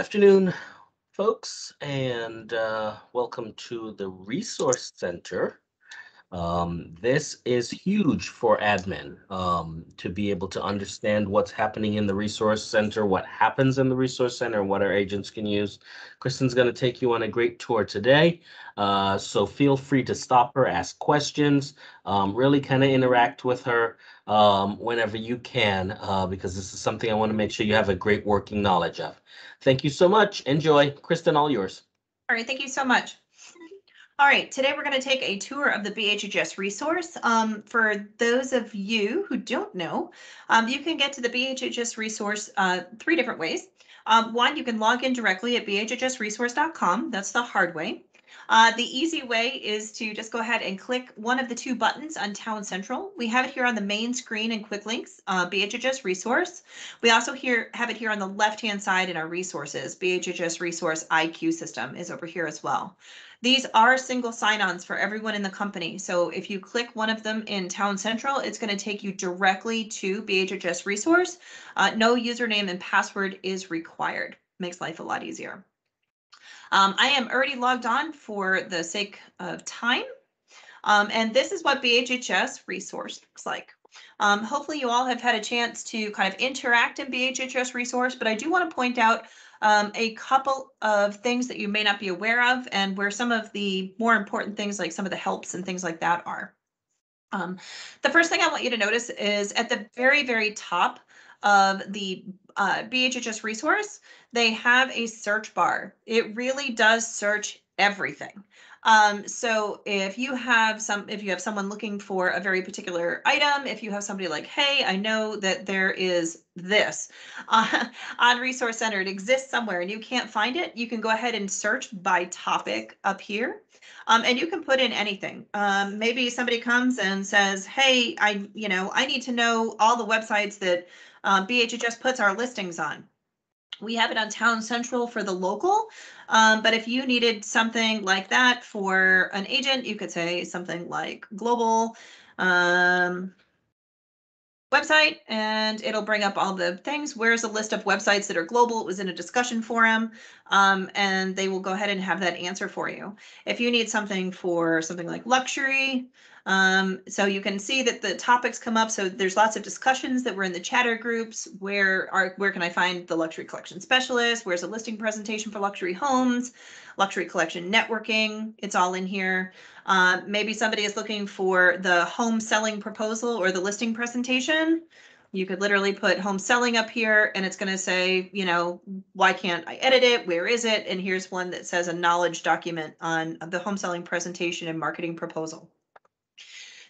Afternoon, folks, and uh, welcome to the Resource Center. Um, this is huge for admin um, to be able to understand what's happening in the Resource Center, what happens in the Resource Center, what our agents can use. Kristen's going to take you on a great tour today, uh, so feel free to stop her, ask questions, um, really kind of interact with her um, whenever you can, uh, because this is something I want to make sure you have a great working knowledge of. Thank you so much. Enjoy. Kristen, all yours. All right, thank you so much. All right, today we're going to take a tour of the BHHS resource. Um, for those of you who don't know, um, you can get to the BHHS resource uh, three different ways. Um, one, you can log in directly at bhhsresource.com. That's the hard way. Uh, the easy way is to just go ahead and click one of the two buttons on Town Central. We have it here on the main screen in quick links, uh, BHHS resource. We also here have it here on the left-hand side in our resources. BHHS resource IQ system is over here as well. These are single sign-ons for everyone in the company. So if you click one of them in Town Central, it's going to take you directly to BHHS resource. Uh, no username and password is required. Makes life a lot easier. Um, I am already logged on for the sake of time. Um, and this is what BHHS resource looks like. Um, hopefully you all have had a chance to kind of interact in BHHS resource, but I do want to point out um, a couple of things that you may not be aware of and where some of the more important things like some of the helps and things like that are. Um, the first thing I want you to notice is at the very, very top of the uh, BHHS resource, they have a search bar. It really does search everything. Um, so if you have some, if you have someone looking for a very particular item, if you have somebody like, hey, I know that there is this uh, on Resource Center, it exists somewhere and you can't find it, you can go ahead and search by topic up here. Um, and you can put in anything. Um, maybe somebody comes and says, hey, I, you know, I need to know all the websites that um, BHHS puts our listings on. We have it on Town Central for the local, um, but if you needed something like that for an agent, you could say something like global um, website, and it'll bring up all the things. Where's a list of websites that are global? It was in a discussion forum, um, and they will go ahead and have that answer for you. If you need something for something like luxury, um, so you can see that the topics come up. So there's lots of discussions that were in the chatter groups. Where are where can I find the luxury collection specialist? Where's a listing presentation for luxury homes? Luxury collection networking. It's all in here. Uh, maybe somebody is looking for the home selling proposal or the listing presentation. You could literally put home selling up here and it's going to say, you know, why can't I edit it? Where is it? And here's one that says a knowledge document on the home selling presentation and marketing proposal.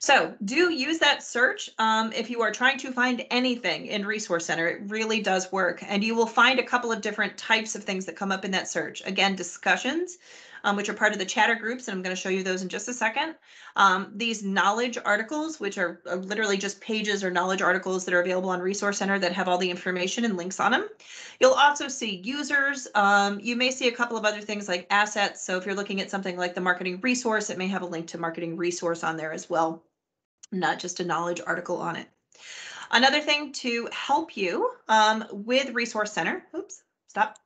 So do use that search um, if you are trying to find anything in Resource Center. It really does work. And you will find a couple of different types of things that come up in that search. Again, discussions, um, which are part of the chatter groups, and I'm going to show you those in just a second. Um, these knowledge articles, which are uh, literally just pages or knowledge articles that are available on Resource Center that have all the information and links on them. You'll also see users. Um, you may see a couple of other things like assets. So if you're looking at something like the marketing resource, it may have a link to marketing resource on there as well not just a knowledge article on it. Another thing to help you um, with Resource Center, oops, stop.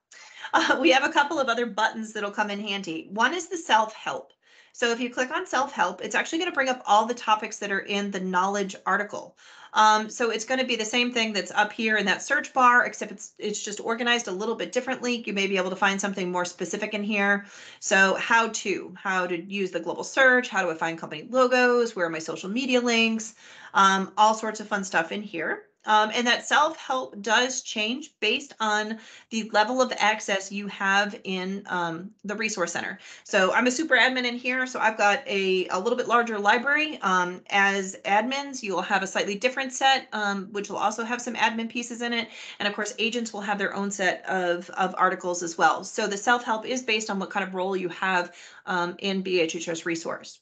Uh, we have a couple of other buttons that'll come in handy. One is the self-help. So if you click on self-help, it's actually going to bring up all the topics that are in the knowledge article. Um, so it's going to be the same thing that's up here in that search bar, except it's it's just organized a little bit differently. You may be able to find something more specific in here. So how to, how to use the global search, how do I find company logos, where are my social media links, um, all sorts of fun stuff in here. Um, and that self-help does change based on the level of access you have in um, the resource center. So I'm a super admin in here, so I've got a, a little bit larger library. Um, as admins, you'll have a slightly different set, um, which will also have some admin pieces in it. And of course, agents will have their own set of, of articles as well. So the self-help is based on what kind of role you have um, in BHHS resource.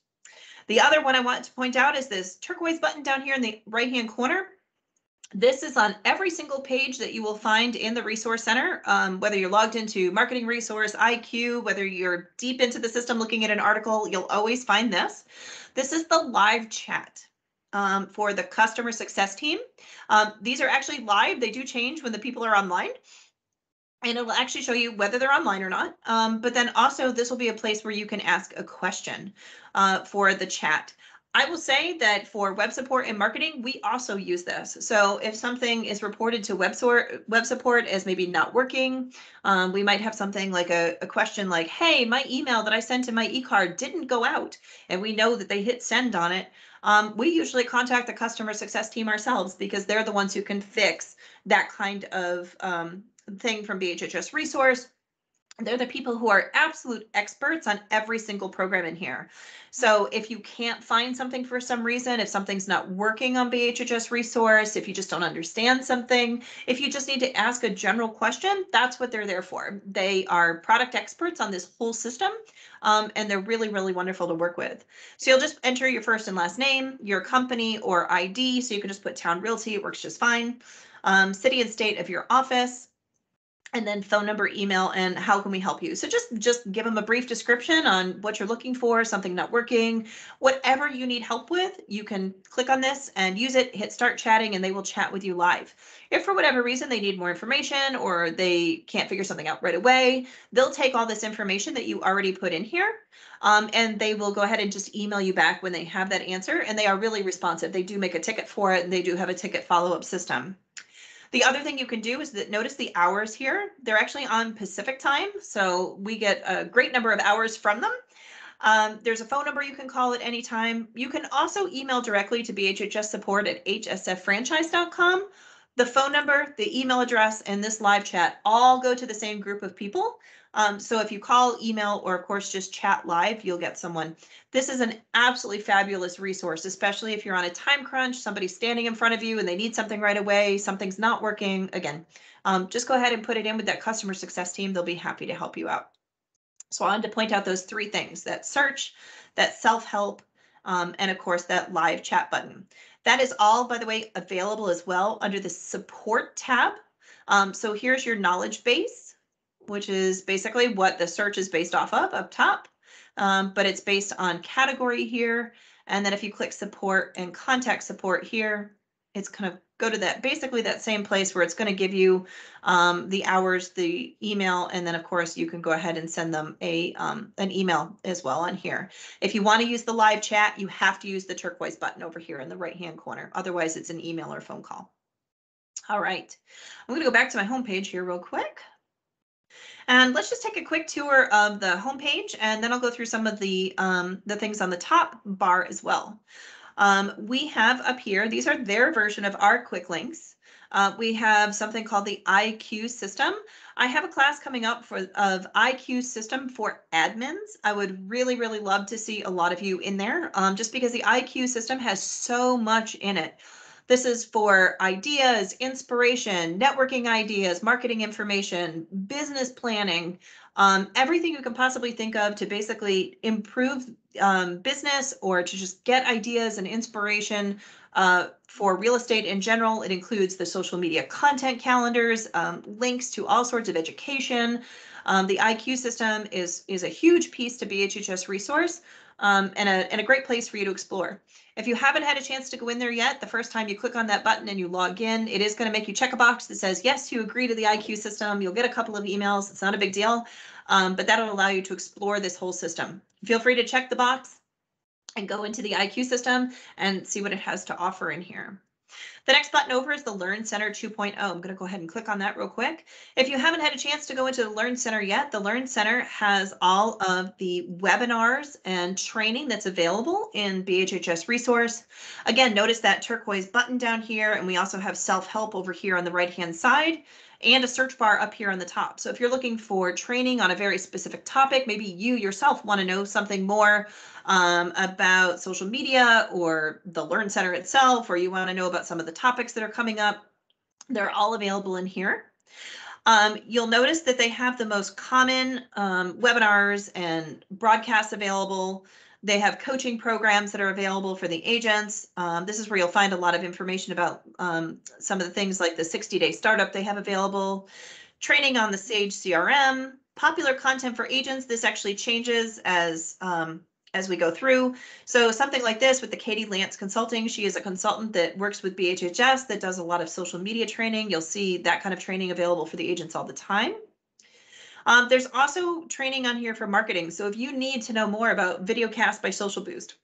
The other one I want to point out is this turquoise button down here in the right hand corner. This is on every single page that you will find in the Resource Center, um, whether you're logged into Marketing Resource, IQ, whether you're deep into the system looking at an article, you'll always find this. This is the live chat. Um, for the customer success team. Um, these are actually live. They do change when the people are online. and it'll actually show you whether they're online or not. Um, but then also this will be a place where you can ask a question uh, for the chat. I will say that for web support and marketing, we also use this. So if something is reported to web, sort, web support as maybe not working, um, we might have something like a, a question like, hey, my email that I sent in my e-card didn't go out, and we know that they hit send on it. Um, we usually contact the customer success team ourselves because they're the ones who can fix that kind of um, thing from BHHS resource they're the people who are absolute experts on every single program in here. So if you can't find something for some reason, if something's not working on BHHS resource, if you just don't understand something, if you just need to ask a general question, that's what they're there for. They are product experts on this whole system, um, and they're really, really wonderful to work with. So you'll just enter your first and last name, your company or ID. So you can just put town realty, it works just fine. Um, city and state of your office, and then phone number, email, and how can we help you? So just just give them a brief description on what you're looking for, something not working, whatever you need help with, you can click on this and use it, hit start chatting, and they will chat with you live. If for whatever reason they need more information or they can't figure something out right away, they'll take all this information that you already put in here um, and they will go ahead and just email you back when they have that answer. And they are really responsive. They do make a ticket for it and they do have a ticket follow up system. The other thing you can do is that notice the hours here. They're actually on Pacific time, so we get a great number of hours from them. Um, there's a phone number you can call at any time. You can also email directly to BHHS support at hsffranchise.com. The phone number, the email address, and this live chat all go to the same group of people. Um, so if you call, email, or of course just chat live, you'll get someone. This is an absolutely fabulous resource, especially if you're on a time crunch, somebody's standing in front of you and they need something right away, something's not working. Again, um, just go ahead and put it in with that customer success team. They'll be happy to help you out. So I wanted to point out those three things, that search, that self-help, um, and of course that live chat button. That is all, by the way, available as well under the support tab. Um, so here's your knowledge base which is basically what the search is based off of up top. Um, but it's based on category here. And then if you click support and contact support here, it's kind of go to that basically that same place where it's going to give you um, the hours, the email, and then of course you can go ahead and send them a um, an email as well on here. If you want to use the live chat, you have to use the turquoise button over here in the right hand corner. Otherwise, it's an email or phone call. All right, I'm going to go back to my homepage here real quick. And let's just take a quick tour of the homepage and then I'll go through some of the, um, the things on the top bar as well. Um, we have up here, these are their version of our quick links. Uh, we have something called the IQ system. I have a class coming up for of IQ system for admins. I would really, really love to see a lot of you in there um, just because the IQ system has so much in it. This is for ideas, inspiration, networking ideas, marketing information, business planning, um, everything you can possibly think of to basically improve um, business or to just get ideas and inspiration uh, for real estate in general. It includes the social media content calendars, um, links to all sorts of education. Um, the IQ system is, is a huge piece to BHHS resource um, and, a, and a great place for you to explore. If you haven't had a chance to go in there yet, the first time you click on that button and you log in, it is going to make you check a box that says, yes, you agree to the IQ system. You'll get a couple of emails. It's not a big deal, um, but that'll allow you to explore this whole system. Feel free to check the box and go into the IQ system and see what it has to offer in here. The next button over is the Learn Center 2.0. I'm going to go ahead and click on that real quick. If you haven't had a chance to go into the Learn Center yet, the Learn Center has all of the webinars and training that's available in BHHS resource. Again, notice that turquoise button down here, and we also have self-help over here on the right-hand side and a search bar up here on the top. So if you're looking for training on a very specific topic, maybe you yourself want to know something more um, about social media or the Learn Center itself, or you want to know about some of the topics that are coming up, they're all available in here. Um, you'll notice that they have the most common um, webinars and broadcasts available. They have coaching programs that are available for the agents. Um, this is where you'll find a lot of information about um, some of the things like the 60 day startup they have available, training on the Sage CRM, popular content for agents. This actually changes as um, as we go through. So something like this with the Katie Lance Consulting, she is a consultant that works with BHHS that does a lot of social media training. You'll see that kind of training available for the agents all the time. Um, there's also training on here for marketing. So if you need to know more about VideoCast by Social Boost,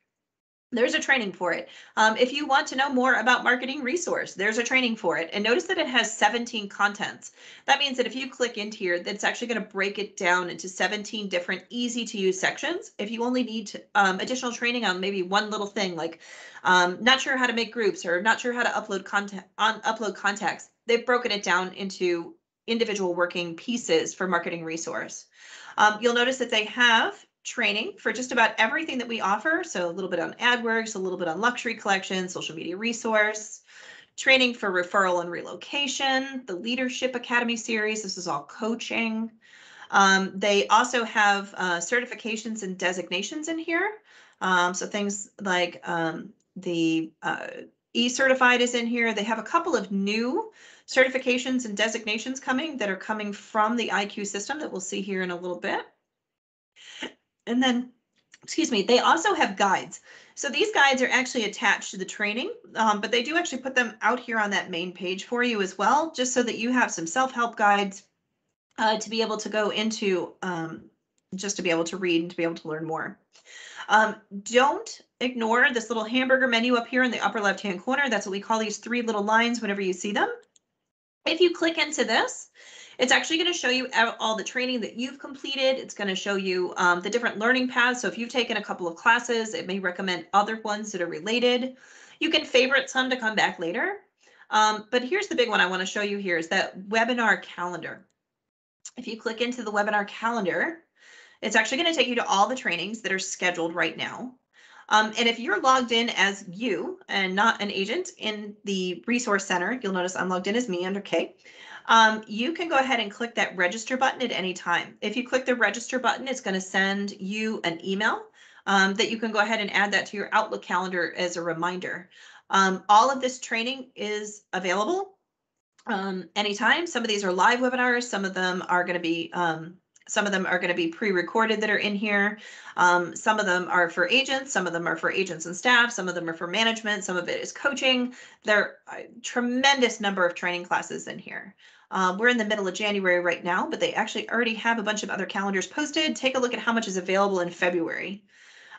there's a training for it. Um, if you want to know more about marketing resource, there's a training for it. And notice that it has 17 contents. That means that if you click into here, that's actually going to break it down into 17 different easy to use sections. If you only need to, um, additional training on maybe one little thing like um, not sure how to make groups or not sure how to upload content on upload contacts, they've broken it down into individual working pieces for marketing resource. Um, you'll notice that they have training for just about everything that we offer. So a little bit on AdWorks, a little bit on luxury collection, social media resource, training for referral and relocation, the Leadership Academy series. This is all coaching. Um, they also have uh, certifications and designations in here. Um, so things like um, the uh, E-certified is in here. They have a couple of new certifications and designations coming that are coming from the IQ system that we'll see here in a little bit. And then, excuse me, they also have guides. So these guides are actually attached to the training, um, but they do actually put them out here on that main page for you as well, just so that you have some self-help guides uh, to be able to go into, um, just to be able to read and to be able to learn more. Um, don't ignore this little hamburger menu up here in the upper left-hand corner. That's what we call these three little lines whenever you see them. If you click into this, it's actually going to show you all the training that you've completed. It's going to show you um, the different learning paths. So if you've taken a couple of classes, it may recommend other ones that are related. You can favorite some to come back later. Um, but here's the big one I want to show you here is that webinar calendar. If you click into the webinar calendar, it's actually going to take you to all the trainings that are scheduled right now. Um, and if you're logged in as you and not an agent in the resource center, you'll notice I'm logged in as me under K um, you can go ahead and click that register button at any time. If you click the register button, it's going to send you an email um, that you can go ahead and add that to your Outlook calendar as a reminder. Um, all of this training is available um, anytime. Some of these are live webinars. Some of them are going to be um, some of them are going to be pre-recorded that are in here. Um, some of them are for agents. Some of them are for agents and staff. Some of them are for management. Some of it is coaching. There are a tremendous number of training classes in here. Um, we're in the middle of January right now, but they actually already have a bunch of other calendars posted. Take a look at how much is available in February.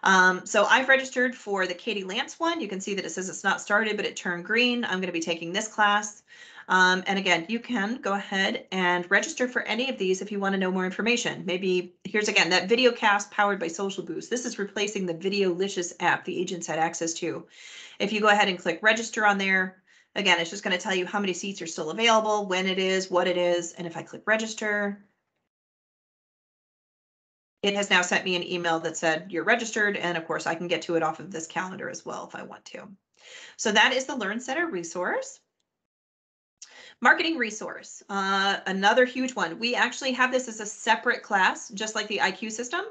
Um, so I've registered for the Katie Lance one. You can see that it says it's not started, but it turned green. I'm going to be taking this class. Um, and again, you can go ahead and register for any of these if you want to know more information. Maybe here's again that video cast powered by Social Boost. This is replacing the Videolicious app the agents had access to. If you go ahead and click register on there, again, it's just going to tell you how many seats are still available, when it is, what it is. And if I click register, it has now sent me an email that said you're registered. And of course, I can get to it off of this calendar as well if I want to. So that is the Learn Center resource. Marketing resource, uh, another huge one. We actually have this as a separate class, just like the IQ system.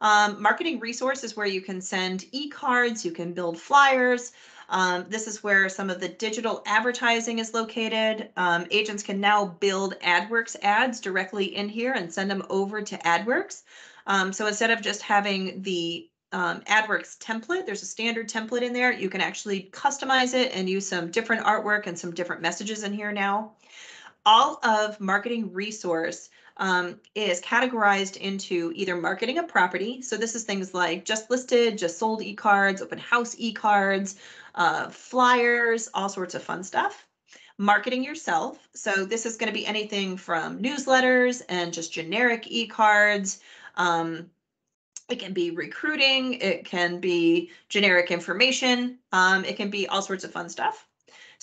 Um, marketing resource is where you can send e-cards, you can build flyers. Um, this is where some of the digital advertising is located. Um, agents can now build AdWorks ads directly in here and send them over to AdWorks. Um, so instead of just having the um, AdWorks template. There's a standard template in there. You can actually customize it and use some different artwork and some different messages in here now. All of marketing resource um, is categorized into either marketing a property. So this is things like just listed, just sold e-cards, open house e-cards, uh, flyers, all sorts of fun stuff. Marketing yourself. So this is going to be anything from newsletters and just generic e-cards, um, it can be recruiting, it can be generic information, um, it can be all sorts of fun stuff.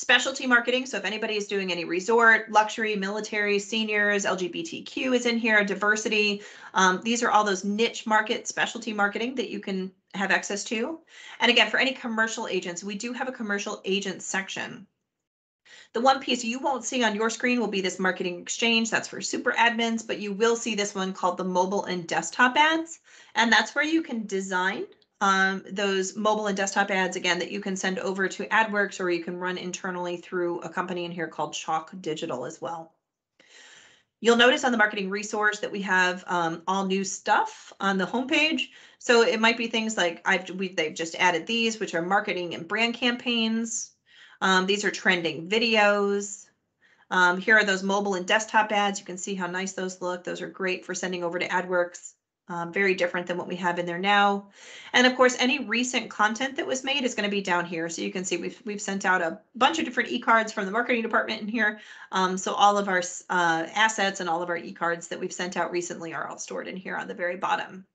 Specialty marketing, so if anybody is doing any resort, luxury, military, seniors, LGBTQ is in here, diversity. Um, these are all those niche market specialty marketing that you can have access to. And again, for any commercial agents, we do have a commercial agent section. The one piece you won't see on your screen will be this marketing exchange. That's for super admins, but you will see this one called the mobile and desktop ads. And that's where you can design um, those mobile and desktop ads again that you can send over to AdWorks or you can run internally through a company in here called Chalk Digital as well. You'll notice on the marketing resource that we have um, all new stuff on the homepage. So it might be things like I've we, they've just added these, which are marketing and brand campaigns, um, these are trending videos. Um, here are those mobile and desktop ads. You can see how nice those look. Those are great for sending over to AdWorks. Um, very different than what we have in there now. And of course, any recent content that was made is going to be down here. So you can see we've, we've sent out a bunch of different e-cards from the marketing department in here. Um, so all of our uh, assets and all of our e-cards that we've sent out recently are all stored in here on the very bottom.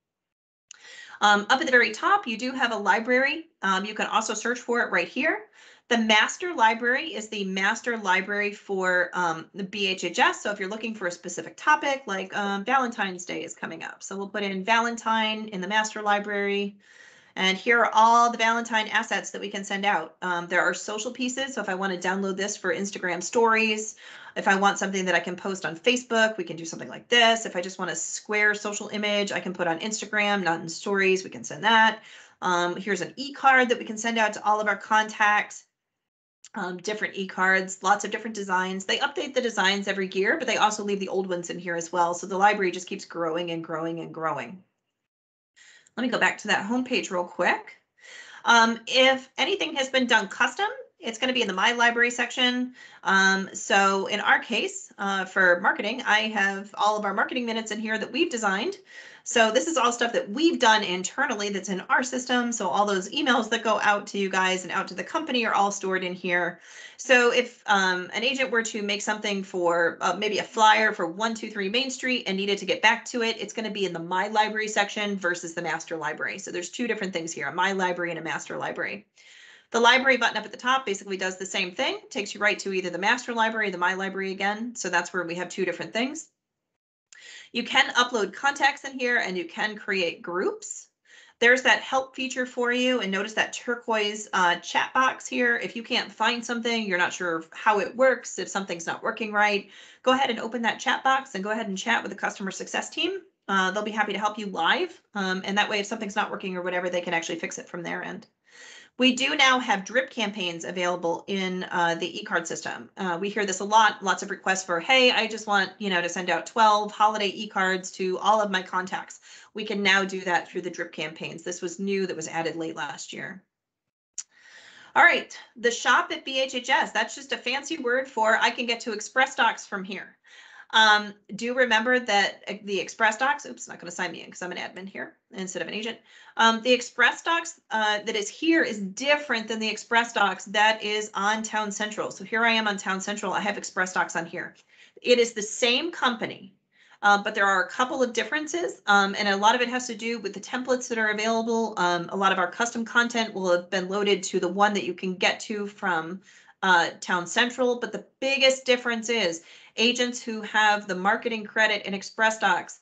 Um, up at the very top, you do have a library. Um, you can also search for it right here. The master library is the master library for um, the BHHS. So if you're looking for a specific topic, like um, Valentine's Day is coming up. So we'll put in Valentine in the master library. And here are all the Valentine assets that we can send out. Um, there are social pieces. So if I want to download this for Instagram stories, if I want something that I can post on Facebook, we can do something like this. If I just want a square social image, I can put on Instagram, not in stories, we can send that. Um, here's an e-card that we can send out to all of our contacts um, different e-cards, lots of different designs. They update the designs every year, but they also leave the old ones in here as well. So the library just keeps growing and growing and growing. Let me go back to that homepage real quick. Um, if anything has been done custom, it's going to be in the My Library section. Um, so in our case, uh, for marketing, I have all of our marketing minutes in here that we've designed. So this is all stuff that we've done internally that's in our system. So all those emails that go out to you guys and out to the company are all stored in here. So if um, an agent were to make something for uh, maybe a flyer for 123 Main Street and needed to get back to it, it's going to be in the My Library section versus the Master Library. So there's two different things here, a My Library and a Master Library. The library button up at the top basically does the same thing, takes you right to either the master library, the my library again. So that's where we have two different things. You can upload contacts in here and you can create groups. There's that help feature for you and notice that turquoise uh, chat box here. If you can't find something, you're not sure how it works, if something's not working right, go ahead and open that chat box and go ahead and chat with the customer success team. Uh, they'll be happy to help you live. Um, and that way, if something's not working or whatever, they can actually fix it from their end. We do now have drip campaigns available in uh, the eCard system. Uh, we hear this a lot, lots of requests for, hey, I just want, you know, to send out 12 holiday eCards to all of my contacts. We can now do that through the drip campaigns. This was new that was added late last year. All right, the shop at BHHS, that's just a fancy word for I can get to Express Docs from here. Um, do remember that uh, the Express Docs, oops, not going to sign me in because I'm an admin here instead of an agent. Um, the Express Docs uh, that is here is different than the Express Docs that is on Town Central. So here I am on Town Central. I have Express Docs on here. It is the same company, uh, but there are a couple of differences, um, and a lot of it has to do with the templates that are available. Um, a lot of our custom content will have been loaded to the one that you can get to from uh, Town Central, but the biggest difference is agents who have the marketing credit in Express Docs,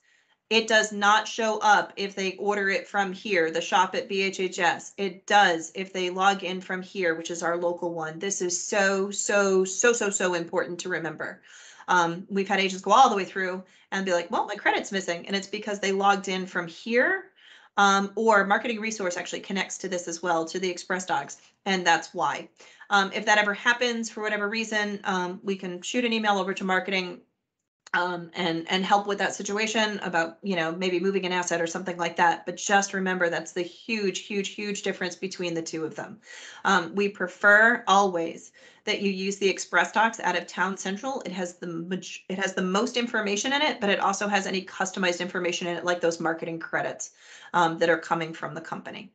it does not show up if they order it from here, the shop at BHHS. It does if they log in from here, which is our local one. This is so, so, so, so, so important to remember. Um, we've had agents go all the way through and be like, well, my credit's missing. And it's because they logged in from here um, or marketing resource actually connects to this as well, to the Express Docs. And that's why. Um, if that ever happens for whatever reason, um, we can shoot an email over to marketing um, and and help with that situation about you know maybe moving an asset or something like that. But just remember that's the huge, huge, huge difference between the two of them. Um, we prefer always that you use the Express Docs out of Town Central. It has the it has the most information in it, but it also has any customized information in it, like those marketing credits um, that are coming from the company.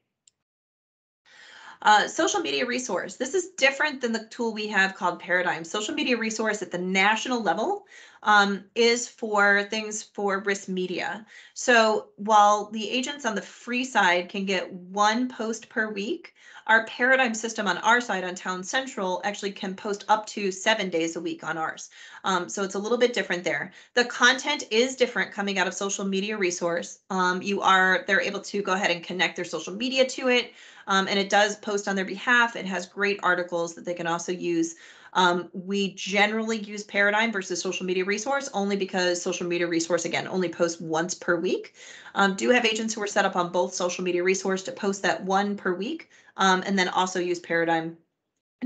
Uh, social media resource. This is different than the tool we have called Paradigm. Social media resource at the national level um, is for things for RISMedia. So while the agents on the free side can get one post per week, our paradigm system on our side on Town Central actually can post up to seven days a week on ours. Um, so it's a little bit different there. The content is different coming out of social media resource. Um, you are, they're able to go ahead and connect their social media to it. Um, and it does post on their behalf. It has great articles that they can also use. Um, we generally use Paradigm versus Social Media Resource only because Social Media Resource, again, only posts once per week. Um, do have agents who are set up on both Social Media Resource to post that one per week, um, and then also use Paradigm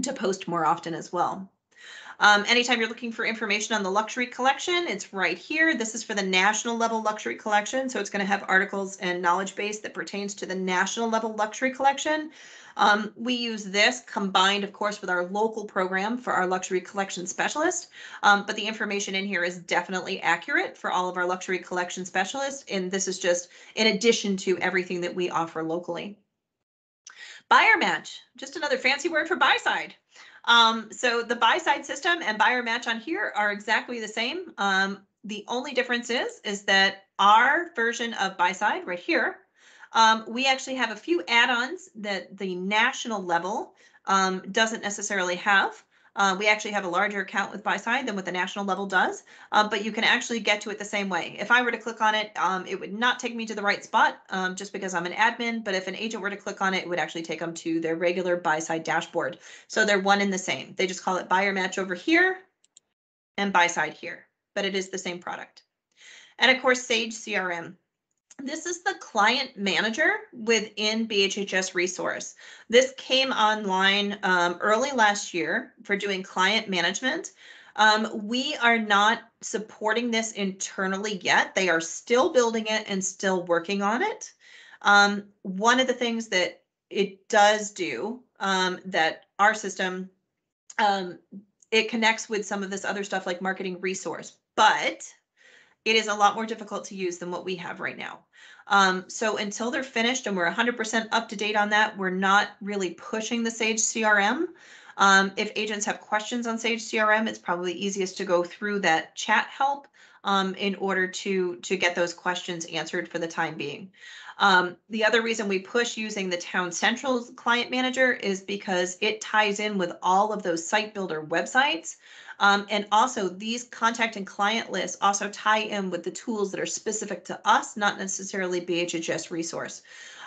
to post more often as well. Um, anytime you're looking for information on the luxury collection, it's right here. This is for the national level luxury collection. So it's going to have articles and knowledge base that pertains to the national level luxury collection. Um, we use this combined, of course, with our local program for our luxury collection specialist. Um, but the information in here is definitely accurate for all of our luxury collection specialists. And this is just in addition to everything that we offer locally. Buyer match, just another fancy word for buy side. Um, so the buy side system and buyer match on here are exactly the same. Um, the only difference is, is that our version of buy side right here um, we actually have a few add-ons that the national level um, doesn't necessarily have. Uh, we actually have a larger account with BuySide than what the national level does, uh, but you can actually get to it the same way. If I were to click on it, um, it would not take me to the right spot um, just because I'm an admin, but if an agent were to click on it, it would actually take them to their regular BuySide dashboard. So they're one and the same. They just call it buyer match over here and BuySide here, but it is the same product. And of course, Sage CRM. This is the client manager within BHHS resource. This came online um, early last year for doing client management. Um, we are not supporting this internally yet. They are still building it and still working on it. Um, one of the things that it does do um, that our system, um, it connects with some of this other stuff like marketing resource, but it is a lot more difficult to use than what we have right now. Um, so until they're finished and we're 100% up to date on that, we're not really pushing the Sage CRM. Um, if agents have questions on Sage CRM, it's probably easiest to go through that chat help um, in order to, to get those questions answered for the time being. Um, the other reason we push using the Town Central Client Manager is because it ties in with all of those site builder websites. Um, and also these contact and client lists also tie in with the tools that are specific to us, not necessarily BHHS resource.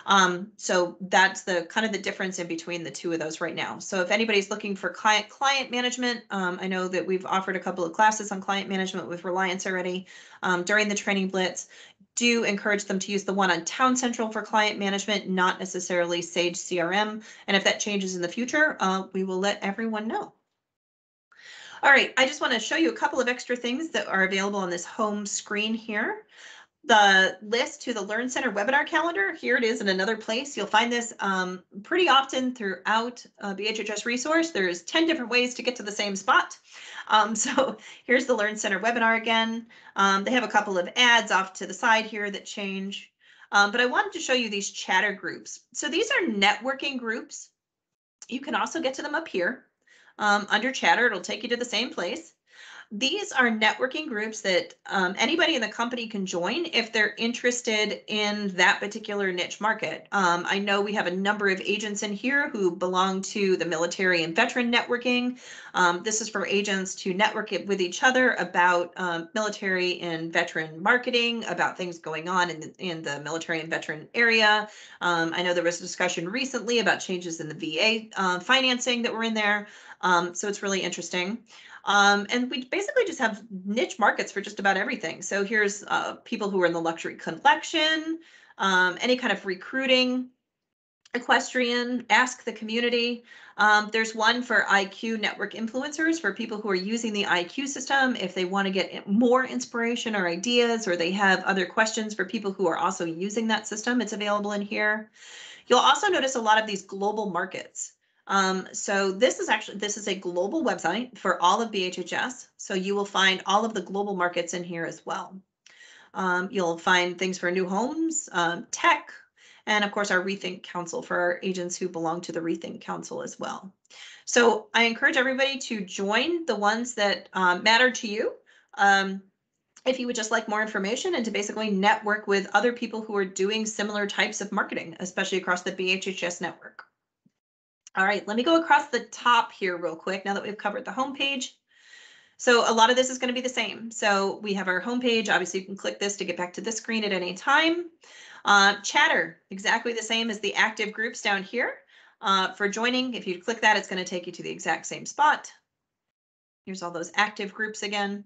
Um, so that's the kind of the difference in between the two of those right now. So if anybody's looking for client client management, um, I know that we've offered a couple of classes on client management with Reliance already um, during the training blitz. Do encourage them to use the one on Town Central for client management, not necessarily Sage CRM. And if that changes in the future, uh, we will let everyone know. All right, I just want to show you a couple of extra things that are available on this home screen here. The list to the Learn Center webinar calendar, here it is in another place. You'll find this um, pretty often throughout uh, BHHS resource. There's 10 different ways to get to the same spot. Um, so here's the Learn Center webinar again. Um, they have a couple of ads off to the side here that change. Um, but I wanted to show you these chatter groups. So these are networking groups. You can also get to them up here um, under chatter. It'll take you to the same place. These are networking groups that um, anybody in the company can join if they're interested in that particular niche market. Um, I know we have a number of agents in here who belong to the military and veteran networking. Um, this is for agents to network it with each other about um, military and veteran marketing, about things going on in the, in the military and veteran area. Um, I know there was a discussion recently about changes in the VA uh, financing that were in there. Um, so it's really interesting. Um, and we basically just have niche markets for just about everything. So here's uh, people who are in the luxury collection, um, any kind of recruiting, equestrian, ask the community. Um, there's one for IQ network influencers for people who are using the IQ system. If they want to get more inspiration or ideas, or they have other questions for people who are also using that system, it's available in here. You'll also notice a lot of these global markets. Um, so this is actually, this is a global website for all of BHHS. So you will find all of the global markets in here as well. Um, you'll find things for new homes, um, tech, and of course our Rethink Council for our agents who belong to the Rethink Council as well. So I encourage everybody to join the ones that um, matter to you. Um, if you would just like more information and to basically network with other people who are doing similar types of marketing, especially across the BHHS network. All right, let me go across the top here real quick now that we've covered the home page. So a lot of this is going to be the same. So we have our home page. Obviously, you can click this to get back to this screen at any time. Uh, chatter, exactly the same as the active groups down here. Uh, for joining, if you click that, it's going to take you to the exact same spot. Here's all those active groups again.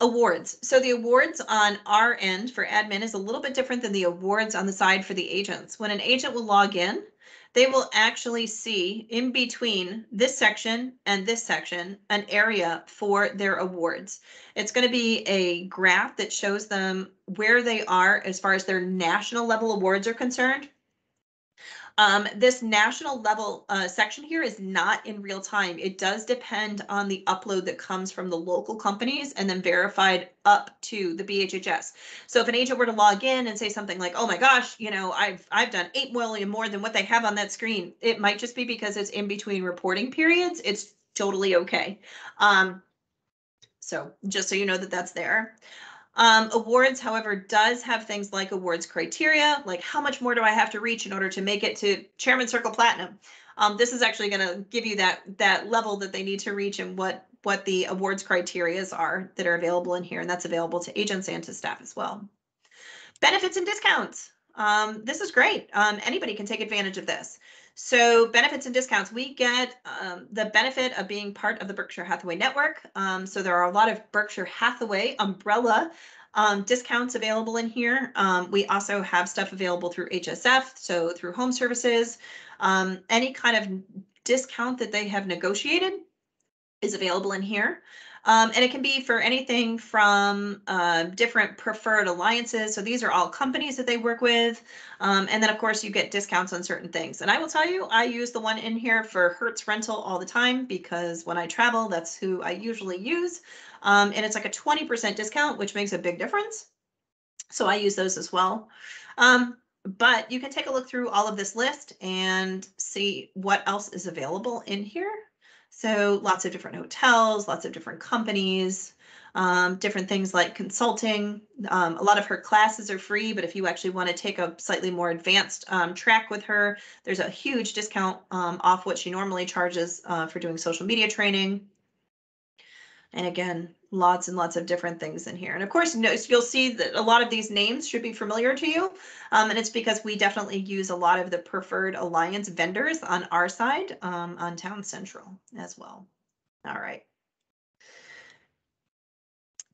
Awards. So the awards on our end for admin is a little bit different than the awards on the side for the agents. When an agent will log in, they will actually see in between this section and this section an area for their awards. It's going to be a graph that shows them where they are as far as their national level awards are concerned. Um, this national level uh, section here is not in real time. It does depend on the upload that comes from the local companies and then verified up to the BHHS. So if an agent were to log in and say something like, "Oh my gosh, you know, I've I've done eight million more than what they have on that screen," it might just be because it's in between reporting periods. It's totally okay. Um, so just so you know that that's there. Um, awards, however, does have things like awards criteria, like how much more do I have to reach in order to make it to Chairman Circle Platinum? Um, this is actually going to give you that that level that they need to reach and what what the awards criterias are that are available in here, and that's available to agents and to staff as well. Benefits and discounts. Um, this is great. Um, anybody can take advantage of this. So benefits and discounts, we get um, the benefit of being part of the Berkshire Hathaway network. Um, so there are a lot of Berkshire Hathaway umbrella um, discounts available in here. Um, we also have stuff available through HSF, so through home services. Um, any kind of discount that they have negotiated is available in here. Um, and it can be for anything from uh, different preferred alliances. So these are all companies that they work with. Um, and then, of course, you get discounts on certain things. And I will tell you, I use the one in here for Hertz Rental all the time because when I travel, that's who I usually use. Um, and it's like a 20% discount, which makes a big difference. So I use those as well. Um, but you can take a look through all of this list and see what else is available in here. So lots of different hotels, lots of different companies, um, different things like consulting. Um, a lot of her classes are free, but if you actually want to take a slightly more advanced um, track with her, there's a huge discount um, off what she normally charges uh, for doing social media training. And again, lots and lots of different things in here. And of course, you'll see that a lot of these names should be familiar to you. Um, and it's because we definitely use a lot of the preferred alliance vendors on our side um, on Town Central as well. All right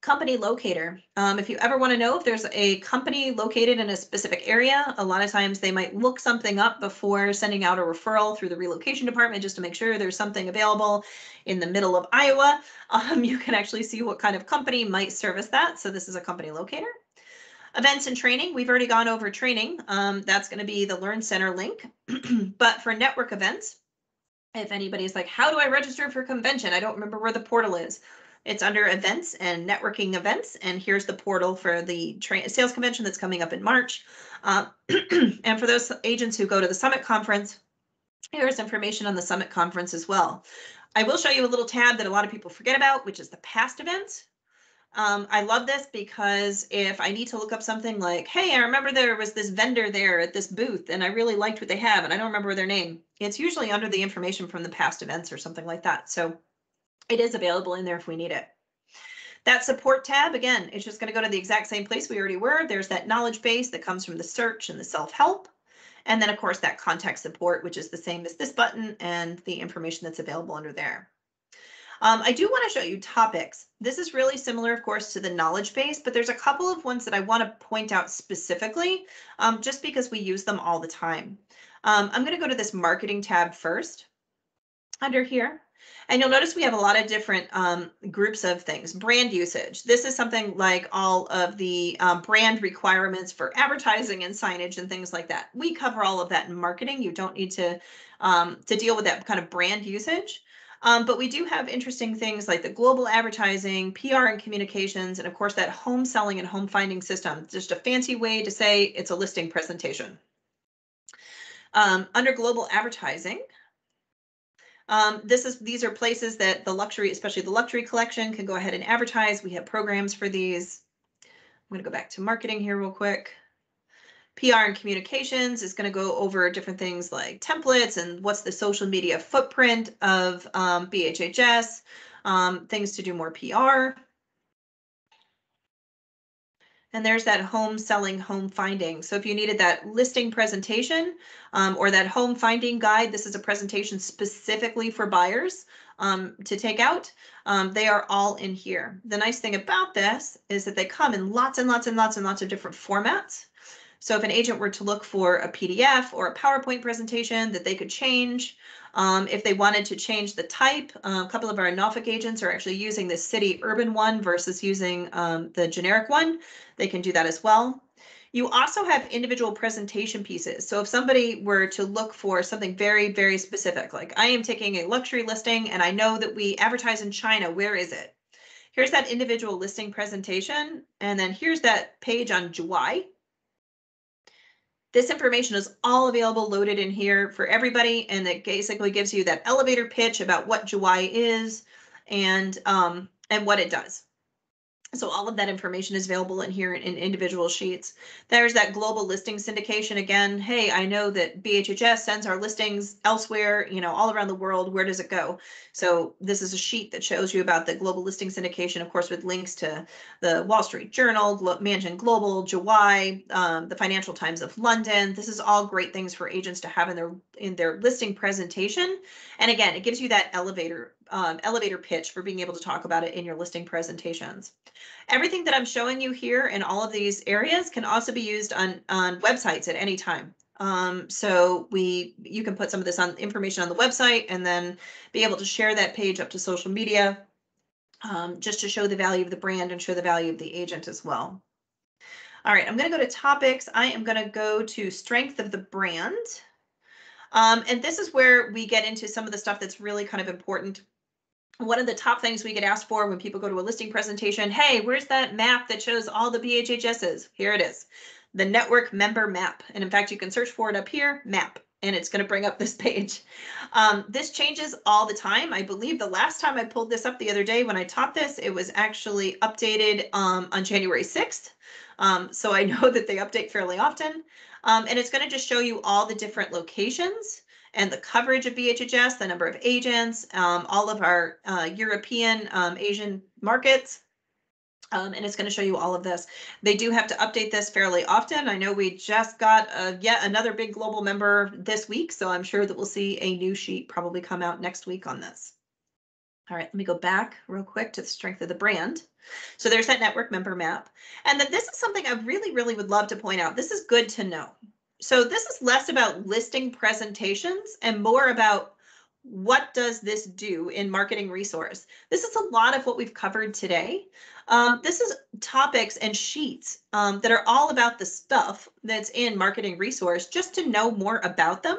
company locator. Um, if you ever want to know if there's a company located in a specific area, a lot of times they might look something up before sending out a referral through the relocation department just to make sure there's something available in the middle of Iowa. Um, you can actually see what kind of company might service that. So this is a company locator. Events and training, we've already gone over training. Um, that's going to be the Learn Center link. but for network events, if anybody's like, how do I register for convention? I don't remember where the portal is. It's under events and networking events. And here's the portal for the sales convention that's coming up in March. Uh, and for those agents who go to the summit conference, here's information on the summit conference as well. I will show you a little tab that a lot of people forget about, which is the past events. Um, I love this because if I need to look up something like, hey, I remember there was this vendor there at this booth and I really liked what they have and I don't remember their name. It's usually under the information from the past events or something like that. So it is available in there if we need it. That support tab, again, it's just going to go to the exact same place we already were. There's that knowledge base that comes from the search and the self-help. And then, of course, that contact support, which is the same as this button and the information that's available under there. Um, I do want to show you topics. This is really similar, of course, to the knowledge base, but there's a couple of ones that I want to point out specifically, um, just because we use them all the time. Um, I'm going to go to this marketing tab first. Under here, and you'll notice we have a lot of different um, groups of things. Brand usage. This is something like all of the um, brand requirements for advertising and signage and things like that. We cover all of that in marketing. You don't need to um, to deal with that kind of brand usage. Um, but we do have interesting things like the global advertising, PR and communications, and of course that home selling and home finding system. Just a fancy way to say it's a listing presentation. Um, under global advertising, um, this is these are places that the luxury, especially the luxury collection, can go ahead and advertise. We have programs for these. I'm going to go back to marketing here real quick. PR and communications is going to go over different things like templates and what's the social media footprint of um, BHHS, um, things to do more PR. And there's that home selling, home finding. So if you needed that listing presentation um, or that home finding guide, this is a presentation specifically for buyers um, to take out. Um, they are all in here. The nice thing about this is that they come in lots and lots and lots and lots of different formats. So if an agent were to look for a PDF or a PowerPoint presentation that they could change, um, if they wanted to change the type, uh, a couple of our Norfolk agents are actually using the city urban one versus using um, the generic one. They can do that as well. You also have individual presentation pieces. So if somebody were to look for something very, very specific, like I am taking a luxury listing and I know that we advertise in China, where is it? Here's that individual listing presentation. And then here's that page on July. This information is all available loaded in here for everybody, and it basically gives you that elevator pitch about what July is and um, and what it does. So all of that information is available in here in, in, individual sheets. There's that global listing syndication again. Hey, I know that BHHS sends our listings elsewhere, you know, all around the world. Where does it go? So this is a sheet that shows you about the global listing syndication, of course, with links to the Wall Street Journal, Glo Mansion Global, Juwai, um, the Financial Times of London. This is all great things for agents to have in their in their listing presentation. And again, it gives you that elevator um, elevator pitch for being able to talk about it in your listing presentations. Everything that I'm showing you here in all of these areas can also be used on, on websites at any time. Um, so we you can put some of this on information on the website and then be able to share that page up to social media um, just to show the value of the brand and show the value of the agent as well. All right, I'm going to go to topics. I am going to go to strength of the brand. Um, and this is where we get into some of the stuff that's really kind of important one of the top things we get asked for when people go to a listing presentation, hey, where's that map that shows all the BHHSs? Here it is, the network member map. And in fact, you can search for it up here, map, and it's going to bring up this page. Um, this changes all the time. I believe the last time I pulled this up the other day when I taught this, it was actually updated um, on January 6th. Um, so I know that they update fairly often. Um, and it's going to just show you all the different locations and the coverage of BHHS, the number of agents, um, all of our uh, European, um, Asian markets. Um, and it's going to show you all of this. They do have to update this fairly often. I know we just got a, yet another big global member this week, so I'm sure that we'll see a new sheet probably come out next week on this. All right, let me go back real quick to the strength of the brand. So there's that network member map. And then this is something I really, really would love to point out. This is good to know so this is less about listing presentations and more about what does this do in marketing resource? This is a lot of what we've covered today. Um, this is topics and sheets um, that are all about the stuff that's in marketing resource just to know more about them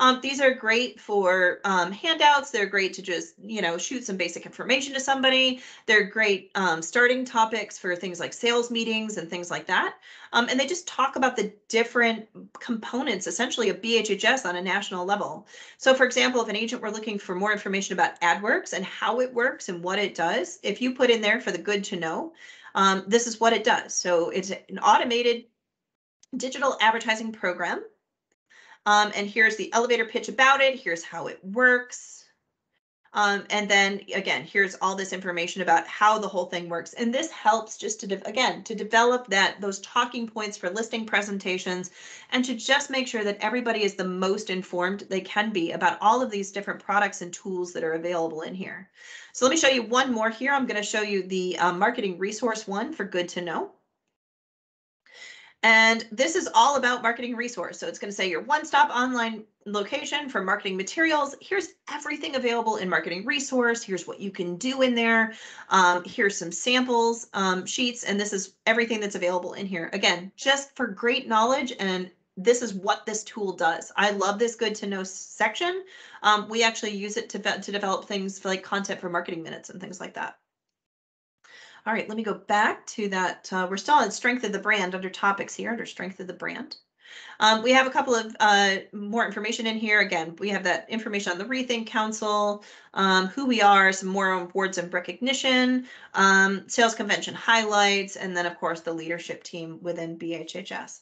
um, these are great for um, handouts. They're great to just, you know, shoot some basic information to somebody. They're great um, starting topics for things like sales meetings and things like that. Um, and they just talk about the different components essentially of BHHS on a national level. So for example, if an agent were looking for more information about AdWorks and how it works and what it does, if you put in there for the good to know, um, this is what it does. So it's an automated digital advertising program um, and here's the elevator pitch about it. Here's how it works. Um, and then again, here's all this information about how the whole thing works. And this helps just to, again, to develop that those talking points for listing presentations and to just make sure that everybody is the most informed they can be about all of these different products and tools that are available in here. So let me show you one more here. I'm going to show you the uh, marketing resource one for good to know. And this is all about marketing resource. So it's going to say your one-stop online location for marketing materials. Here's everything available in marketing resource. Here's what you can do in there. Um, here's some samples um, sheets, and this is everything that's available in here. Again, just for great knowledge and this is what this tool does. I love this good to know section. Um, we actually use it to, to develop things like content for marketing minutes and things like that. All right, let me go back to that. Uh, we're still on strength of the brand under topics here under strength of the brand. Um, we have a couple of uh, more information in here. Again, we have that information on the Rethink Council, um, who we are, some more awards and recognition, um, sales convention highlights, and then of course the leadership team within BHHS.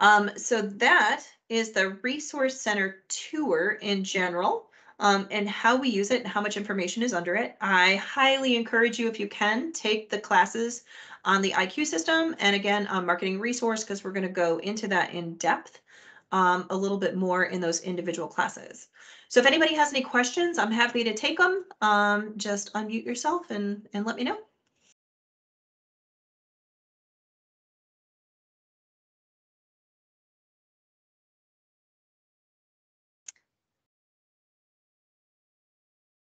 Um, so that is the Resource Center tour in general um, and how we use it and how much information is under it. I highly encourage you, if you can, take the classes on the IQ system and again on marketing resource because we're going to go into that in depth um, a little bit more in those individual classes. So if anybody has any questions, I'm happy to take them. Um, just unmute yourself and, and let me know.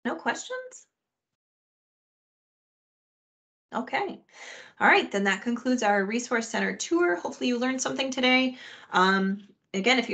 No questions? Okay. All right, then that concludes our Resource Center tour. Hopefully you learned something today. Um, again, if you have